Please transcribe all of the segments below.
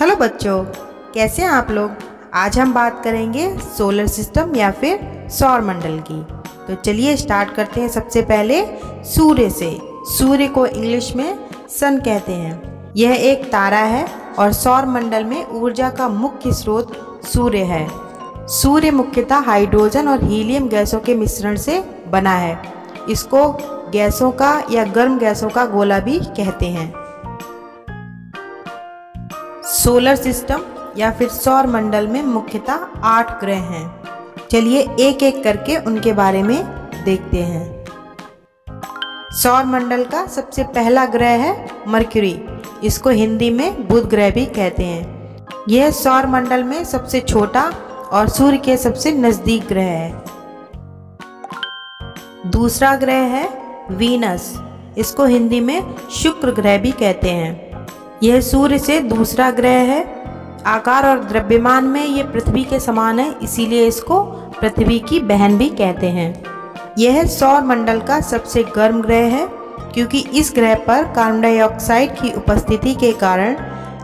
Hello बच्चों, कैसे हैं आप लोग? आज हम बात करेंगे सोलर सिस्टम या फिर सौर मंडल की। तो चलिए स्टार्ट करते हैं सबसे पहले सूर्य से। सूर्य को इंग्लिश में सन कहते हैं। यह एक तारा है और सौर मंडल में ऊर्जा का मुख्य स्रोत सूर्य है। सूर्य मुख्यतः हाइड्रोजन और हीलियम गैसों के मिश्रण से बना है। इसको गैसों का या गर्म गैसों का गोला भी कहते हैं। सोलर सिस्टम या फिर सौर मंडल में मुख्यतः आठ ग्रह हैं। चलिए एक एक करके उनके बारे में देखते हैं। सौर मंडल का सबसे पहला ग्रह है मरक्यूरी। इसको हिंदी में बुध ग्रह भी कहते हैं। यह सौर मंडल में सबसे छोटा और सूर्य के सबसे नज़दीक ग्रह है। दूसरा ग्रह है वीनस। इसको हिंदी में शुक्र ग्रह भी कहते हैं। यह सूर्य से दूसरा ग्रह है। आकार और द्रव्यमान में ये पृथ्वी के समान है, इसीलिए इसको पृथ्वी की बहन भी कहते हैं। यह सौर मंडल का सबसे गर्म ग्रह है, क्योंकि इस ग्रह पर कार्बन डाइऑक्साइड की उपस्थिति के कारण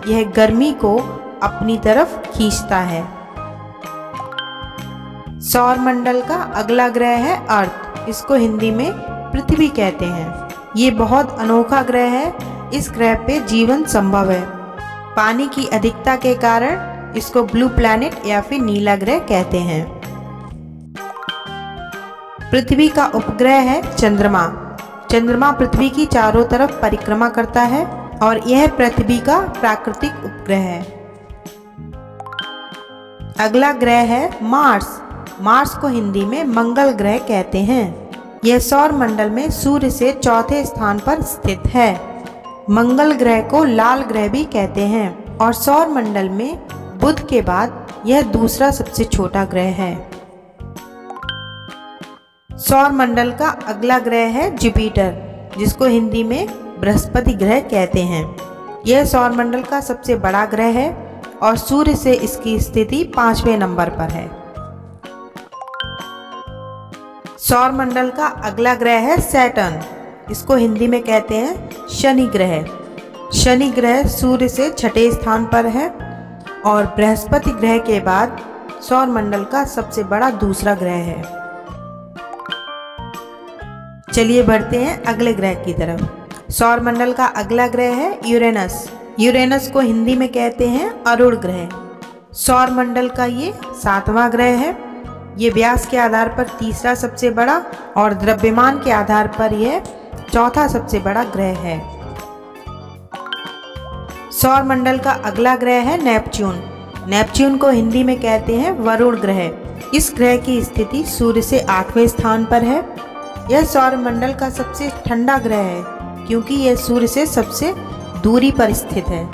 यह गर्मी को अपनी तरफ़ खींचता है। सौर मंडल का अगला ग्रह है अर्थ, इसको हिंदी में पृथ्वी कहते हैं। ये बहुत अनोखा ग्रह है इस ग्रह पे जीवन संभव है। पानी की अधिकता के कारण इसको ब्लू प्लैनेट या फिर नीला ग्रह कहते हैं। पृथ्वी का उपग्रह है चंद्रमा। चंद्रमा पृथ्वी की चारों तरफ़ परिक्रमा करता है और यह पृथ्वी का प्राकृतिक उपग्रह है। अगला ग्रह है मार्स। मार्स को हिंदी में मंगल ग्रह कहते हैं। यह सौर मंडल में सूर्य से चौथे स्थान पर स्थित है। मंगल ग्रह को लाल ग्रह भी कहते हैं और सौर मंडल में बुध के बाद यह दूसरा सबसे छोटा ग्रह है। सौर मंडल का अगला ग्रह है जुपिटर, जिसको हिंदी में बृहस्पति ग्रह कहते हैं। यह सौर मंडल का सबसे बड़ा ग्रह है और सूर्य से इसकी स्थिति पाँचवें नंबर पर है। सौर मंडल का अगला ग्रह है सैटर्न, इसको हिंदी में कहते हैं शनि ग्रह शनि ग्रह सूर्य से छठे स्थान पर है और बृहस्पति ग्रह के बाद सौर मंडल का सबसे बड़ा दूसरा ग्रह है। चलिए बढ़ते हैं अगले ग्रह की तरफ़। सौर मंडल का अगला ग्रह है यूरेनस। यूरेनस को हिंदी में कहते हैं अरुण ग्रह। सौर मंडल का ये सातवां ग्रह है। ये व्यास के आधार पर तीसरा सबसे बड़ा और द्रव्यमान के आधार पर यह चौथा सबसे बड़ा ग्रह है। सौर मंडल का अगला ग्रह है नेपच्यून। नेपच्यून को हिंदी में कहते हैं वरुण ग्रह। इस ग्रह की स्थिति सूर्य से आठवें स्थान पर है। यह सौर मंडल का सबसे ठंडा ग्रह है, क्योंकि यह सूर्य से सबसे दूरी पर स्थित है।